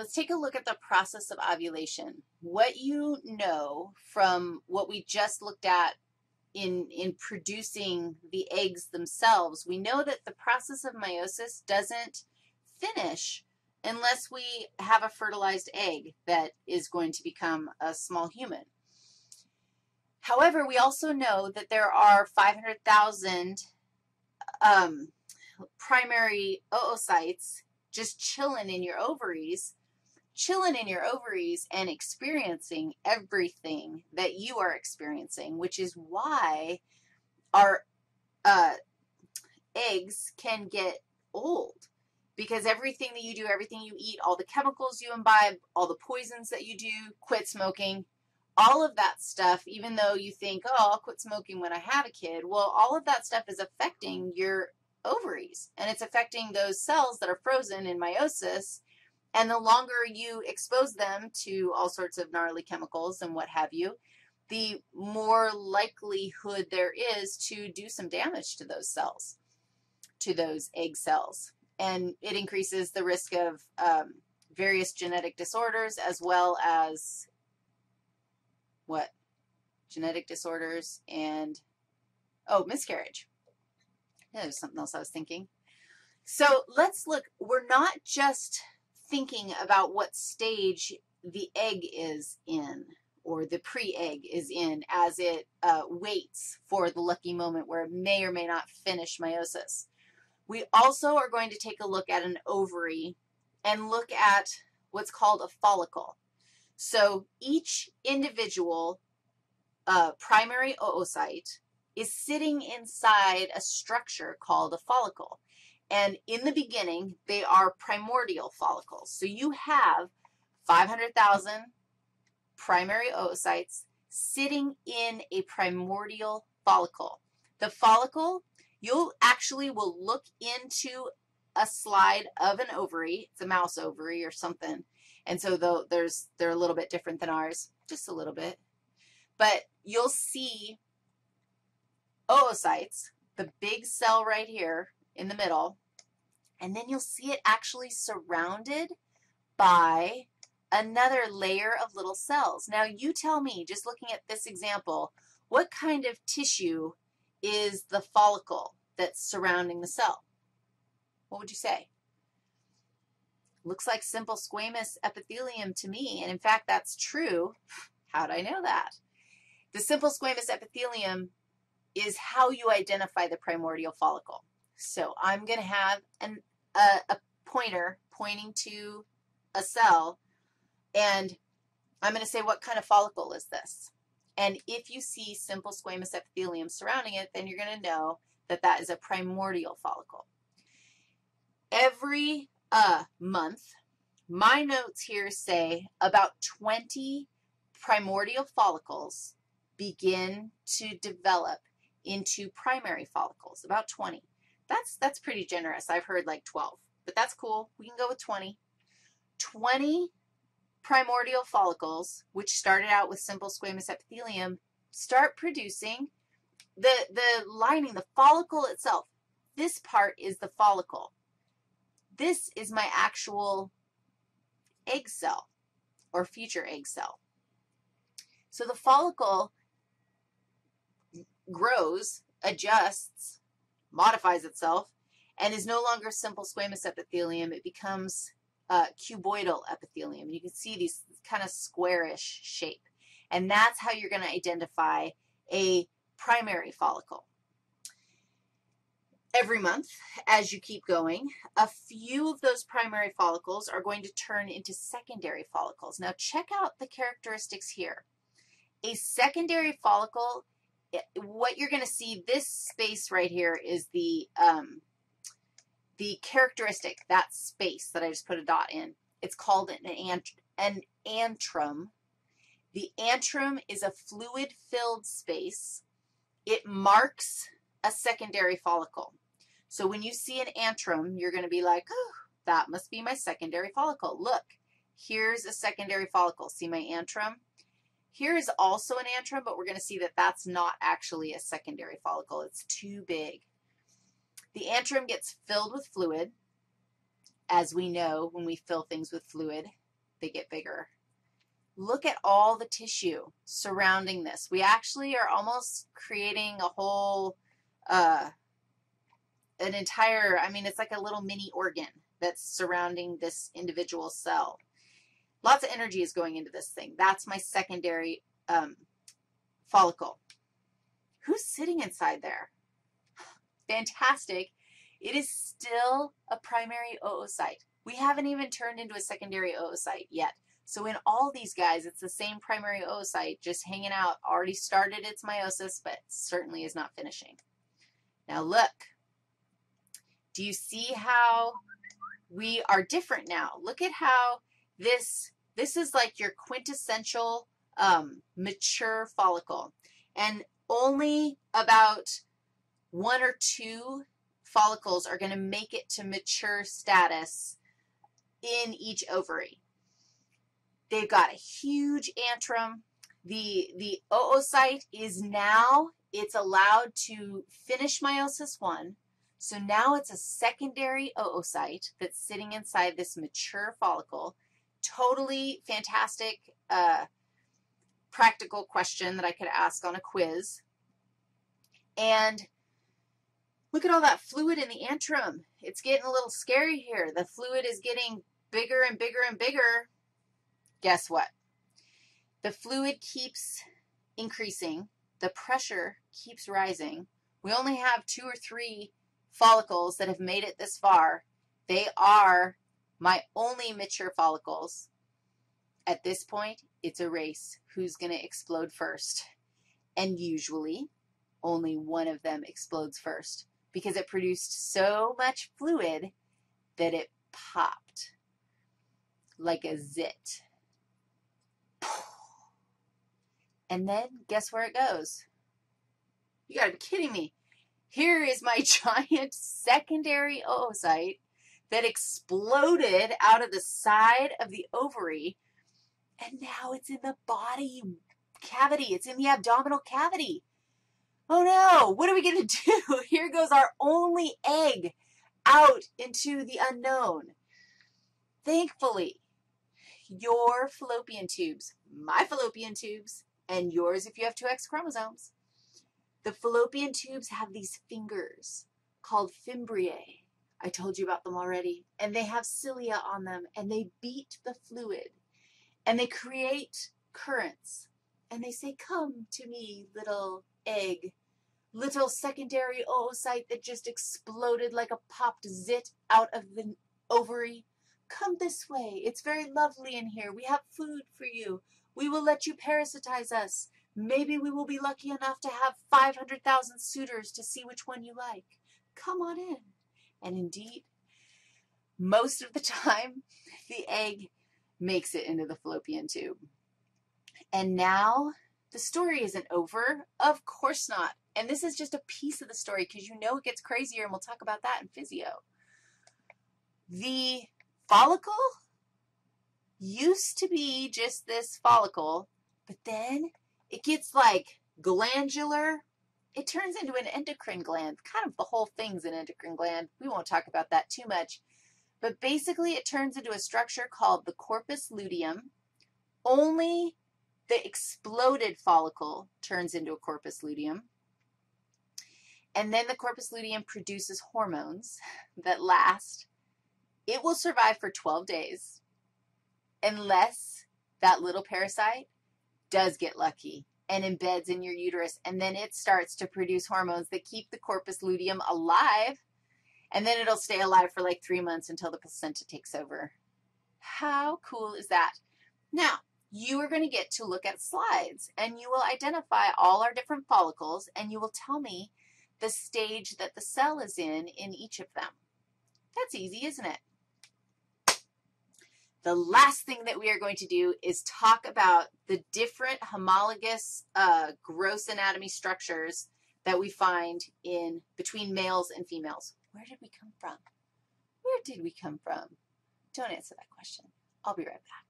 Let's take a look at the process of ovulation. What you know from what we just looked at in, in producing the eggs themselves, we know that the process of meiosis doesn't finish unless we have a fertilized egg that is going to become a small human. However, we also know that there are 500,000 um, primary oocytes just chilling in your ovaries, chilling in your ovaries and experiencing everything that you are experiencing, which is why our uh, eggs can get old. Because everything that you do, everything you eat, all the chemicals you imbibe, all the poisons that you do, quit smoking, all of that stuff, even though you think, oh, I'll quit smoking when I have a kid, well, all of that stuff is affecting your ovaries, and it's affecting those cells that are frozen in meiosis, and the longer you expose them to all sorts of gnarly chemicals and what have you, the more likelihood there is to do some damage to those cells, to those egg cells. And it increases the risk of um, various genetic disorders as well as what? Genetic disorders and, oh, miscarriage. Yeah, there's something else I was thinking. So let's look. We're not just thinking about what stage the egg is in or the pre-egg is in as it uh, waits for the lucky moment where it may or may not finish meiosis. We also are going to take a look at an ovary and look at what's called a follicle. So each individual uh, primary oocyte is sitting inside a structure called a follicle. And in the beginning, they are primordial follicles. So you have 500,000 primary oocytes sitting in a primordial follicle. The follicle, you'll actually will look into a slide of an ovary. It's a mouse ovary or something. And so there's they're a little bit different than ours, just a little bit. But you'll see oocytes, the big cell right here in the middle, and then you'll see it actually surrounded by another layer of little cells. Now you tell me, just looking at this example, what kind of tissue is the follicle that's surrounding the cell? What would you say? Looks like simple squamous epithelium to me, and in fact, that's true. How'd I know that? The simple squamous epithelium is how you identify the primordial follicle. So I'm going to have an, a, a pointer pointing to a cell, and I'm going to say, what kind of follicle is this? And if you see simple squamous epithelium surrounding it, then you're going to know that that is a primordial follicle. Every uh, month, my notes here say about 20 primordial follicles begin to develop into primary follicles, about 20. That's, that's pretty generous. I've heard like 12, but that's cool. We can go with 20. 20 primordial follicles, which started out with simple squamous epithelium, start producing the, the lining, the follicle itself. This part is the follicle. This is my actual egg cell or future egg cell. So the follicle grows, adjusts, modifies itself, and is no longer simple squamous epithelium. It becomes uh, cuboidal epithelium. You can see these kind of squarish shape. And that's how you're going to identify a primary follicle every month as you keep going. A few of those primary follicles are going to turn into secondary follicles. Now check out the characteristics here. A secondary follicle, what you're going to see, this space right here is the, um, the characteristic, that space that I just put a dot in. It's called an, ant an antrum. The antrum is a fluid-filled space. It marks a secondary follicle. So when you see an antrum, you're going to be like, oh, that must be my secondary follicle. Look, here's a secondary follicle. See my antrum? Here is also an antrum, but we're going to see that that's not actually a secondary follicle. It's too big. The antrum gets filled with fluid, as we know when we fill things with fluid. they get bigger. Look at all the tissue surrounding this. We actually are almost creating a whole, uh, an entire, I mean, it's like a little mini organ that's surrounding this individual cell. Lots of energy is going into this thing. That's my secondary um, follicle. Who's sitting inside there? Fantastic. It is still a primary oocyte. We haven't even turned into a secondary oocyte yet. So in all these guys, it's the same primary oocyte just hanging out, already started its meiosis, but certainly is not finishing. Now look, do you see how we are different now? Look at how this, this is like your quintessential um, mature follicle. And only about one or two follicles are going to make it to mature status in each ovary. They've got a huge antrum. The, the oocyte is now, it's allowed to finish meiosis one. So now it's a secondary oocyte that's sitting inside this mature follicle. Totally fantastic uh, practical question that I could ask on a quiz. And look at all that fluid in the antrum. It's getting a little scary here. The fluid is getting bigger and bigger and bigger. Guess what? The fluid keeps increasing. The pressure keeps rising. We only have two or three follicles that have made it this far. They are my only mature follicles. At this point, it's a race. Who's going to explode first? And usually, only one of them explodes first because it produced so much fluid that it popped like a zit. And then guess where it goes? You got to be kidding me. Here is my giant secondary oocyte that exploded out of the side of the ovary, and now it's in the body cavity. It's in the abdominal cavity. Oh no, what are we going to do? Here goes our only egg out into the unknown. Thankfully, your fallopian tubes, my fallopian tubes, and yours if you have two X chromosomes. The fallopian tubes have these fingers called fimbriae. I told you about them already. And they have cilia on them, and they beat the fluid, and they create currents. And they say, Come to me, little egg, little secondary oocyte that just exploded like a popped zit out of the ovary. Come this way. It's very lovely in here. We have food for you. We will let you parasitize us. Maybe we will be lucky enough to have 500,000 suitors to see which one you like. Come on in. And indeed, most of the time, the egg makes it into the fallopian tube. And now the story isn't over. Of course not. And this is just a piece of the story because you know it gets crazier, and we'll talk about that in physio. The follicle used to be just this follicle, but then it gets like glandular. It turns into an endocrine gland. Kind of the whole thing's an endocrine gland. We won't talk about that too much. But basically, it turns into a structure called the corpus luteum. Only the exploded follicle turns into a corpus luteum. And then the corpus luteum produces hormones that last. It will survive for 12 days unless that little parasite does get lucky and embeds in your uterus, and then it starts to produce hormones that keep the corpus luteum alive, and then it'll stay alive for like three months until the placenta takes over. How cool is that? Now, you are going to get to look at slides, and you will identify all our different follicles, and you will tell me the stage that the cell is in in each of them. That's easy, isn't it? The last thing that we are going to do is talk about the different homologous uh, gross anatomy structures that we find in between males and females. Where did we come from? Where did we come from? Don't answer that question. I'll be right back.